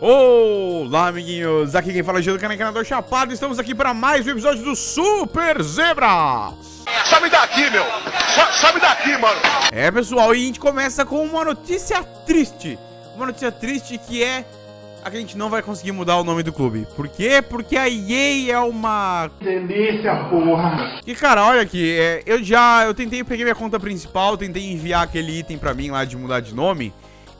Olá, amiguinhos! Aqui quem fala é Gil do Canador Chapado. Estamos aqui para mais um episódio do Super Zebra. Sabe daqui, meu! Sa sabe daqui, mano! É, pessoal, e a gente começa com uma notícia triste. Uma notícia triste que é a que a gente não vai conseguir mudar o nome do clube. Por quê? Porque a EA é uma... Delícia, porra! E, cara, olha aqui, é, eu já... Eu tentei, eu peguei minha conta principal, tentei enviar aquele item pra mim lá de mudar de nome.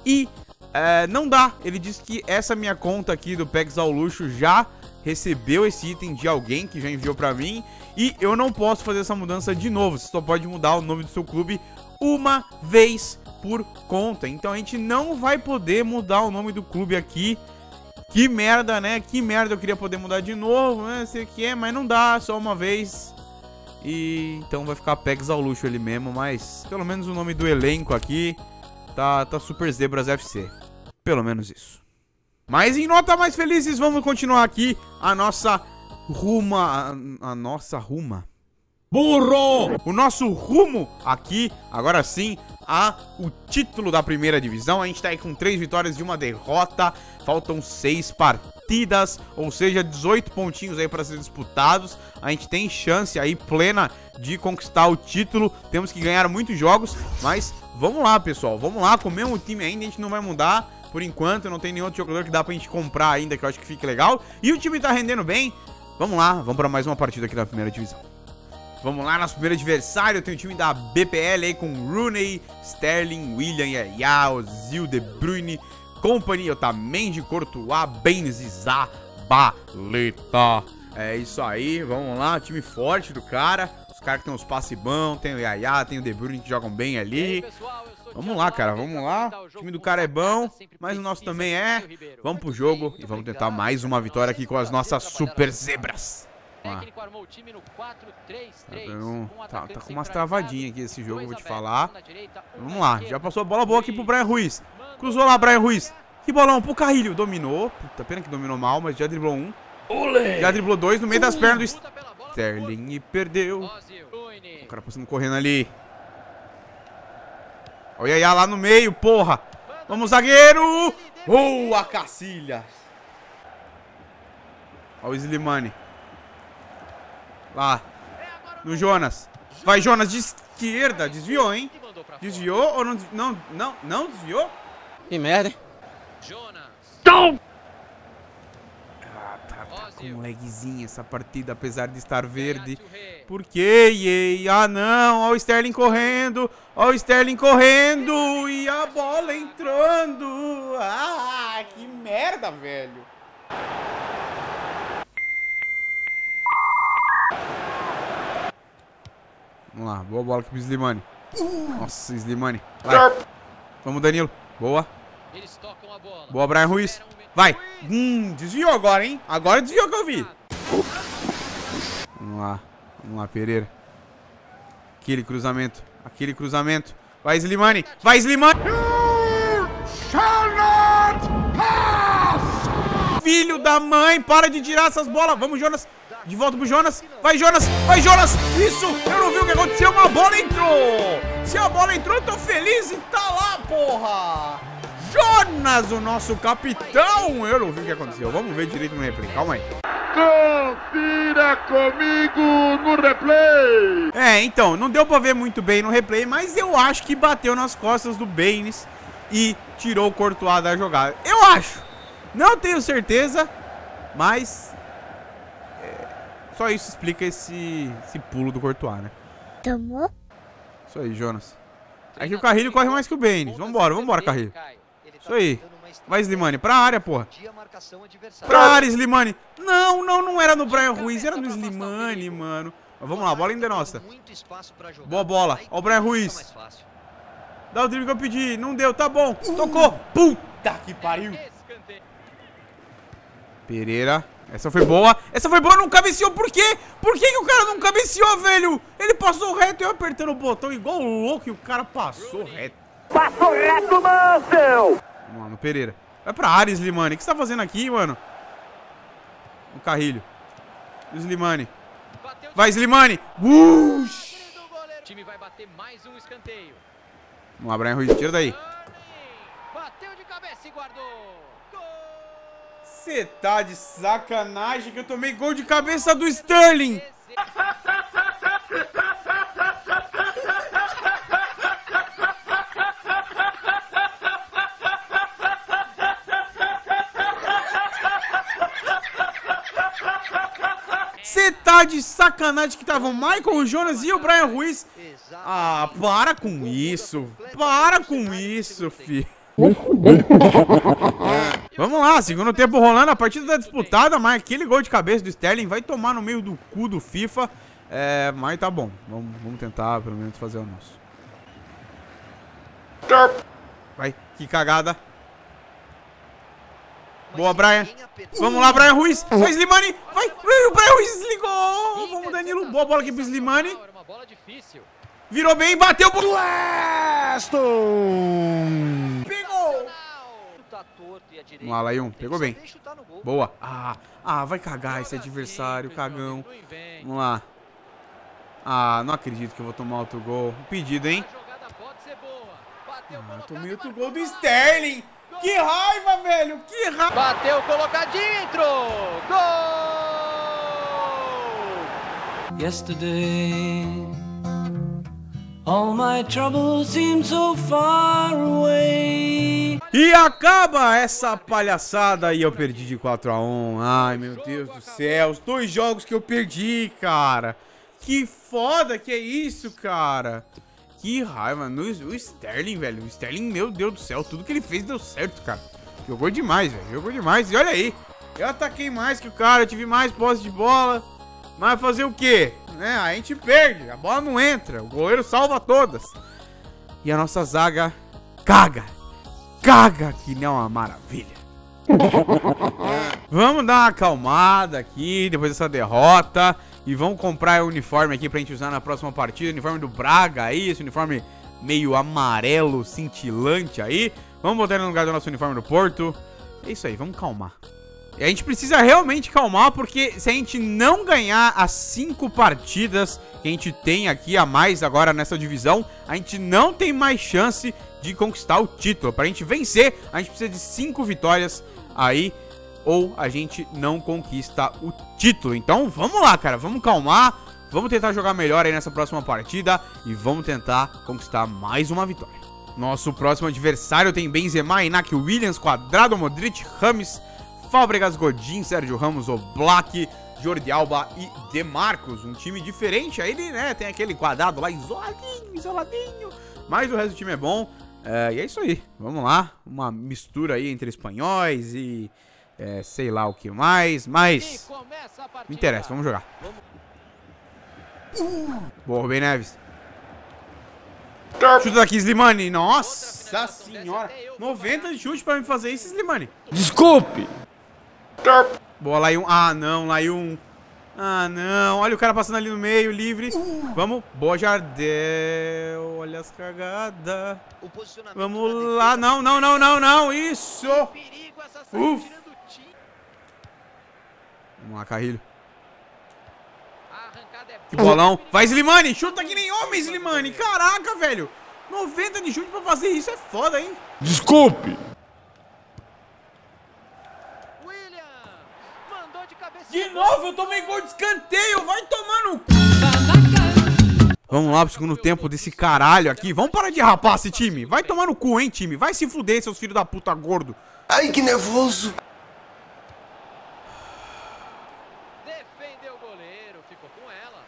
E é, não dá. Ele disse que essa minha conta aqui do Pex ao Luxo já recebeu esse item de alguém que já enviou pra mim. E eu não posso fazer essa mudança de novo. Você só pode mudar o nome do seu clube uma vez por conta. Então a gente não vai poder mudar o nome do clube aqui. Que merda, né? Que merda, eu queria poder mudar de novo, né? Sei que é, mas não dá, só uma vez. E então vai ficar Pegs ao luxo ali mesmo, mas pelo menos o nome do elenco aqui tá, tá Super Zebras FC. Pelo menos isso. Mas em nota mais felizes, vamos continuar aqui a nossa ruma. A, a nossa ruma. Burro! O nosso rumo aqui, agora sim, a o título da primeira divisão. A gente tá aí com três vitórias e uma derrota. Faltam seis partidas, ou seja, 18 pontinhos aí para ser disputados. A gente tem chance aí plena de conquistar o título. Temos que ganhar muitos jogos, mas vamos lá, pessoal. Vamos lá, com o mesmo time ainda, a gente não vai mudar. Por enquanto, não tem nenhum outro jogador que dá pra gente comprar ainda, que eu acho que fique legal. E o time tá rendendo bem. Vamos lá, vamos para mais uma partida aqui da primeira divisão. Vamos lá, nosso primeiro adversário tem o time da BPL aí com Rooney, Sterling, William, Yaya, Ozil, De Bruyne, Company, Otamendi, Courtois, Baines, Zá, Baleta. É isso aí, vamos lá, time forte do cara. Os caras que tem os passes bons, tem o Yaya, tem o De Bruyne que jogam bem ali. Vamos lá, cara, vamos lá. O time do cara é bom, mas o nosso também é. Vamos pro jogo e vamos tentar mais uma vitória aqui com as nossas super zebras. técnico armou o time no 4-3-3. Tá, com tá, com umas travadinha, travadinhas aqui esse jogo, vou te falar. Vamos lá, já passou a bola boa aqui pro Brian Ruiz. Cruzou lá, Brian Ruiz. Que bolão pro Carrilho. Dominou. Puta, pena que dominou mal, mas já driblou um. Já driblou dois no meio das pernas do Sterling e perdeu. O cara passando correndo ali. Olha o Yaya lá no meio, porra. Vamos, zagueiro. Boa, Cacilhas. Olha o Slimani. Lá. No Jonas. Vai, Jonas, de esquerda. Desviou, hein? Desviou ou não... Não, não, não desviou? Que merda, hein? Jonas. Ah, tá, tá Ozil. com um lagzinho essa partida, apesar de estar verde. Beato Rê. Por quê, Yei? Ah, não. Olha o Sterling correndo. Olha o Sterling correndo. E a bola entrando. Ah, que merda, velho. Vamos lá. Boa bola aqui pro Slimani. Nossa, Slimani. Vai. Vamos, Danilo. Boa. Eles tocam a bola. Boa, Brian Ruiz. Vai. Hum, desviou agora, hein? Agora desviou que eu vi. Vamos lá. Vamos lá, Pereira. Aquele cruzamento. Aquele cruzamento. Vai, Slimani. Vai, Slimani. Filho da mãe, para de tirar essas bolas. Vamos, Jonas. De volta pro Jonas. Vai, Jonas. Vai, Jonas. Isso. Eu não vi o que aconteceu. Uma bola entrou. Se a bola entrou, eu tô feliz e tá lá, porra. Jonas, o nosso capitão. Eu não vi o que aconteceu. Vamos ver direito no replay. Calma aí. Confira comigo no replay! É, então, não deu pra ver muito bem no replay, mas eu acho que bateu nas costas do Baines e tirou o Courtois da jogada. Eu acho. Não tenho certeza, mas é, só isso explica esse, esse pulo do Courtois, né? Tomou? Isso aí, Jonas. É que o Carrilho corre mais que o Baines. Vambora, vambora, Carrilho. Isso aí. Vai, Slimani, pra área, porra. Pra área, Slimani. Não, não, não era no Brian Ruiz, era no Slimani, mano. Mas vamos lá, a bola ainda é nossa. Boa bola. Ó o Brian Ruiz. Dá o drible que eu pedi. Não deu, tá bom. Tocou. Puta que pariu. Pereira. Essa foi boa. Essa foi boa, não cabeceou. Por quê? Por que, que o cara não cabeceou, velho? Ele passou reto e eu apertando o botão igual louco e o cara passou reto. Passou reto, Mansell! Vamos lá, no Pereira. Vai pra área, Slimani. O que você tá fazendo aqui, mano? O Carrilho. Slimani. Vai, Slimani. Ush. do goleiro. O time vai bater mais um escanteio. Vamos lá, Brian Ruiz. Tira daí. Bateu de cabeça e guardou. Você tá de sacanagem que eu tomei gol de cabeça do Sterling. Tá de sacanagem que tava o Michael, Jonas e o Brian Ruiz. Ah, para com isso. Para com isso, fi. Vamos lá, segundo tempo rolando, a partida tá disputada, mas aquele gol de cabeça do Sterling vai tomar no meio do cu do FIFA. É, mas tá bom, vamos, vamos tentar pelo menos fazer o nosso. Vai, que cagada. Boa, Brian. Vamos lá, Brian Ruiz. Vai, Slimani. Vai. O Brian Ruiz desligou. Vamos, Danilo. Boa bola aqui pro Slimani. Era uma bola difícil. Virou bem, bateu pro Weston. Pegou. Torto a direita. Vamos lá, Laion. Pegou bem. Boa. Ah, ah, vai cagar esse adversário, cagão. Vamos lá. Ah, não acredito que eu vou tomar outro gol. Pedido, hein? Ah, tomei outro gol do Sterling. Que raiva, velho. Que raiva. Bateu, colocadinho, entrou. Gol! Yesterday, all my troubles seem so far away. E acaba essa palhaçada e eu perdi de 4 a 1 Ai, meu Deus do céu. Os dois jogos que eu perdi, cara. Que foda que é isso, cara. Que raiva. No, o Sterling, velho. O Sterling, meu Deus do céu. Tudo que ele fez deu certo, cara. Jogou demais, velho. Jogou demais. E olha aí. Eu ataquei mais que o cara. Eu tive mais posse de bola. Mas fazer o quê? Né? A gente perde. A bola não entra. O goleiro salva todas. E a nossa zaga caga caga que nem uma maravilha. vamos dar uma acalmada aqui depois dessa derrota. E vamos comprar o uniforme aqui pra gente usar na próxima partida. Uniforme do Braga aí, esse uniforme meio amarelo, cintilante aí. Vamos botar ele no lugar do nosso uniforme do Porto. É isso aí, vamos calmar. E a gente precisa realmente calmar, porque se a gente não ganhar as cinco partidas que a gente tem aqui a mais agora nessa divisão, a gente não tem mais chance de conquistar o título. Pra gente vencer, a gente precisa de cinco vitórias aí, ou a gente não conquista o título. Então vamos lá, cara, vamos calmar, vamos tentar jogar melhor aí nessa próxima partida e vamos tentar conquistar mais uma vitória. Nosso próximo adversário tem Benzema, Inácio Williams, Quadrado, Modric, Rames, Fábregas, Godin, Sérgio Ramos, Oblak, Jordi Alba e Demarcos. Um time diferente. Aí né, tem aquele quadrado lá isoladinho, isoladinho. Mas o resto do time é bom. É, e é isso aí. Vamos lá. Uma mistura aí entre espanhóis e é, sei lá o que mais. Mas não interessa, vamos jogar. Boa, Rubem Neves. Chuta daqui, Slimani. Nossa senhora. 90 de chute pra me fazer isso, Slimani. Desculpe! Boa, Laiun. Ah, não, Laiun. Ah, não. Olha o cara passando ali no meio, livre. Vamos. Boa, Jardel. Olha as cagadas. Vamos lá. Não, não, não, não, não. Isso. Perigo essa Uf. saída do time. Vamos lá, Carrilho. É Que bolão. Vai, Slimani. Chuta que nem homem, Slimani. Caraca, velho. 90 de chute pra fazer isso é foda, hein? Desculpe! William. Mandou de cabeça. De novo, eu tomei gol de escanteio. Vai tomar no cu. Vamos lá pro segundo tempo desse caralho aqui. Vamos parar de rapar esse time. Vai tomar no cu, hein, time. Vai se fuder, seus filhos da puta gordo. Ai, que nervoso! Defendeu o goleiro. Ficou com ela.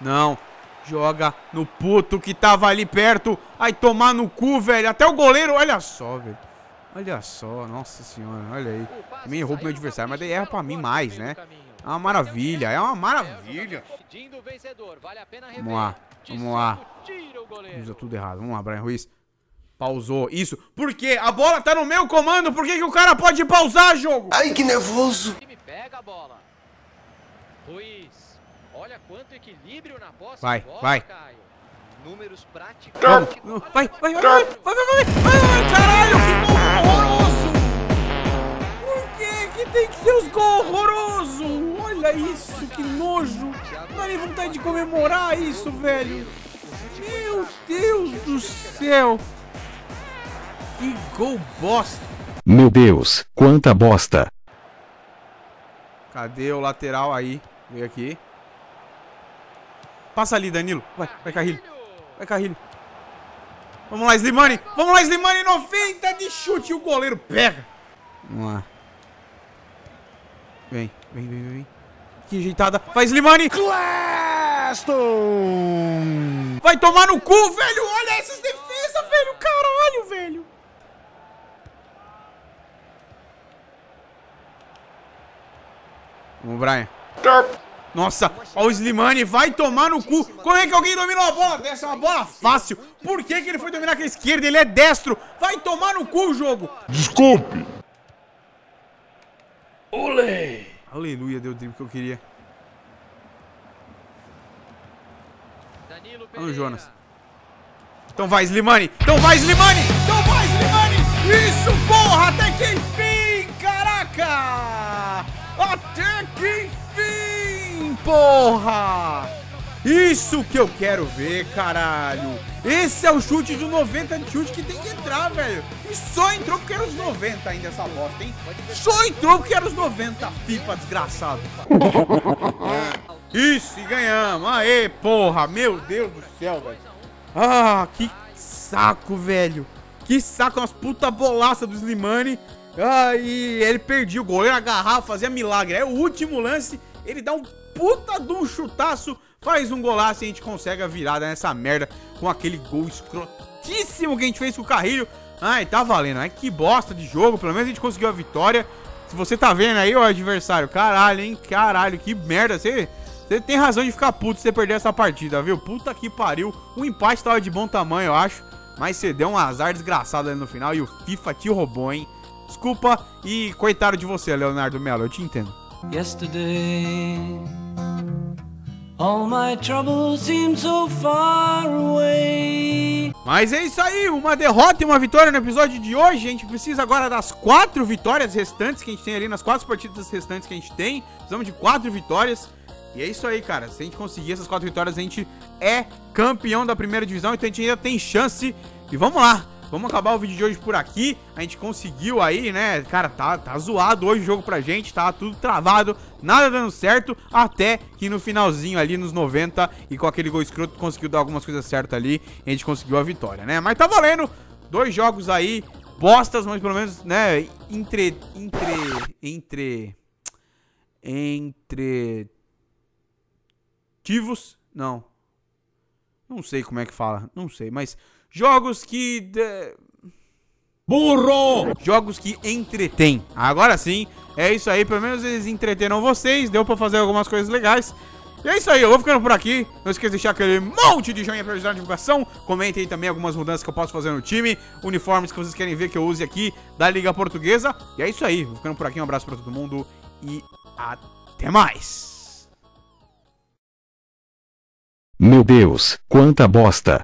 Não. Joga no puto que tava ali perto. Ai, tomar no cu, velho. Até o goleiro, olha só, velho. Olha só, nossa senhora, olha aí. Também errou pro meu adversário, mas daí erra pra mim mais, né? É uma maravilha, é uma maravilha. Vamos lá, vamos lá. Usa tudo errado. Vamos lá, Brian Ruiz. Pausou. Isso. Por quê? A bola tá no meu comando. Por que, que o cara pode pausar, jogo? Ai, que nervoso! Pega a bola. Ruiz. Olha quanto equilíbrio na posse. Vai, bola, vai. Caio. Números práticos! Vai, vai, vai, vai, vai, vai, vai, vai, caralho, que gol horroroso! Por que que tem que ser os gols horroroso? Olha isso, que nojo! Não dá nem vontade de comemorar isso, velho! Meu Deus do céu! Que gol bosta! Meu Deus, quanta bosta! Cadê o lateral aí? Veio aqui. Passa ali, Danilo. Vai, vai, Carrilho. Vai, Carrilho. Vamos lá, Slimani. Vamos lá, Slimani. 90 de chute. O goleiro pega. Vamos lá. Vem, vem, vem, vem. Que ajeitada. Vai, Slimani. Vai tomar no cu, velho. Olha essas defesas, velho. Caralho, velho. Vamos, Brian. Nossa, ó, o Slimani vai tomar no cu. Como é que alguém dominou a bola dessa? É uma bola fácil. Por que, que ele foi dominar com a esquerda? Ele é destro. Vai tomar no cu o jogo. Desculpe. Olê. Aleluia, deu o drible que eu queria. Danilo Vamos, Pereira. Jonas. Então vai, Slimani. Então vai, Slimani. Então vai, Slimani. Isso, porra. Até que enfim, caraca. Até que enfim, porra. Isso que eu quero ver, caralho. Esse é o chute de 90 de chute que tem que entrar, velho. E só entrou porque era os 90 ainda essa bosta, hein? Só entrou porque era os 90, FIFA desgraçado. Isso, e ganhamos. Aê, porra. Meu Deus do céu, velho. Ah, que saco, velho. Que saco, umas puta bolaça do Slimani. Ah, e ele perdia o goleiro, agarrava, fazia milagre. Aí o último lance, ele dá um puta de um chutaço, faz um golaço e a gente consegue a virada nessa merda com aquele gol escrotíssimo que a gente fez com o Carrilho. Ai, tá valendo. Ai, que bosta de jogo. Pelo menos a gente conseguiu a vitória. Se você tá vendo aí, ó, adversário, caralho, hein? Caralho, que merda. Você, você tem razão de ficar puto se você perder essa partida, viu? Puta que pariu. O empate tava de bom tamanho, eu acho. Mas você deu um azar desgraçado ali no final e o FIFA te roubou, hein? Desculpa e coitado de você, Leonardo Melo, eu te entendo. Yesterday, all my troubles seem so far away. Mas é isso aí, uma derrota e uma vitória no episódio de hoje. A gente precisa agora das quatro vitórias restantes que a gente tem ali, nas quatro partidas restantes que a gente tem. Precisamos de quatro vitórias. E é isso aí, cara. Se a gente conseguir essas quatro vitórias, a gente é campeão da primeira divisão. Então a gente ainda tem chance. E vamos lá. Vamos acabar o vídeo de hoje por aqui. A gente conseguiu aí, né? Cara, tá, tá zoado hoje o jogo pra gente. Tá tudo travado, nada dando certo. Até que no finalzinho ali, nos 90, e com aquele gol escroto, conseguiu dar algumas coisas certas ali. A gente conseguiu a vitória, né? Mas tá valendo. Dois jogos aí, bostas, mas pelo menos, né? Entre. Entre. Entre. Entre. Tivos? Não. Não sei como é que fala. Não sei, mas. Jogos que. de- Burro! Jogos que entretêm. Agora sim, é isso aí. Pelo menos eles entreteram vocês. Deu pra fazer algumas coisas legais. E é isso aí, eu vou ficando por aqui. Não esqueça de deixar aquele monte de joinha pra ajudar na divulgação. Comentem aí também algumas mudanças que eu posso fazer no time. Uniformes que vocês querem ver que eu use aqui da Liga Portuguesa. E é isso aí, vou ficando por aqui. Um abraço pra todo mundo e até mais. Meu Deus, quanta bosta.